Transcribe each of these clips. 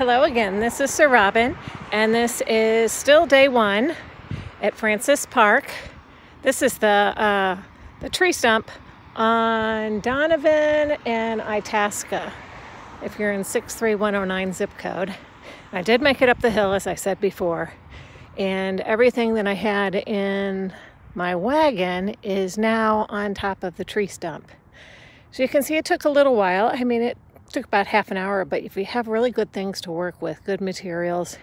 Hello again, this is Sir Robin, and this is still day one at Francis Park. This is the, uh, the tree stump on Donovan and Itasca, if you're in 63109 zip code. I did make it up the hill, as I said before, and everything that I had in my wagon is now on top of the tree stump. So you can see it took a little while. I mean, it took about half an hour, but if you have really good things to work with, good materials,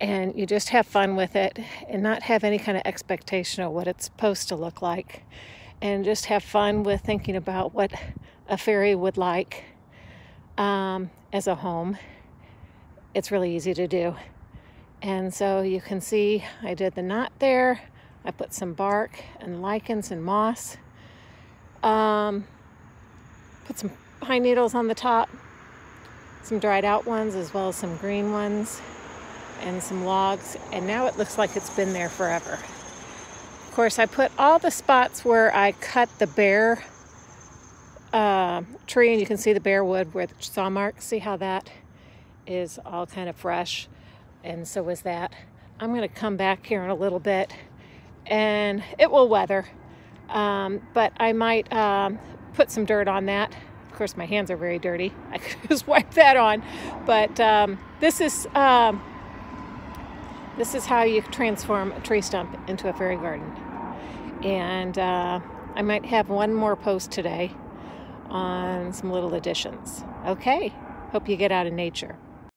and you just have fun with it and not have any kind of expectation of what it's supposed to look like, and just have fun with thinking about what a fairy would like um, as a home, it's really easy to do. And so you can see I did the knot there. I put some bark and lichens and moss. Um, put some pine needles on the top, some dried out ones as well as some green ones, and some logs. And now it looks like it's been there forever. Of course, I put all the spots where I cut the bare uh, tree, and you can see the bare wood where the saw marks. See how that is all kind of fresh, and so is that. I'm going to come back here in a little bit, and it will weather, um, but I might um, put some dirt on that course, my hands are very dirty. I could just wipe that on. But um, this is um, this is how you transform a tree stump into a fairy garden. And uh, I might have one more post today on some little additions. Okay, hope you get out in nature.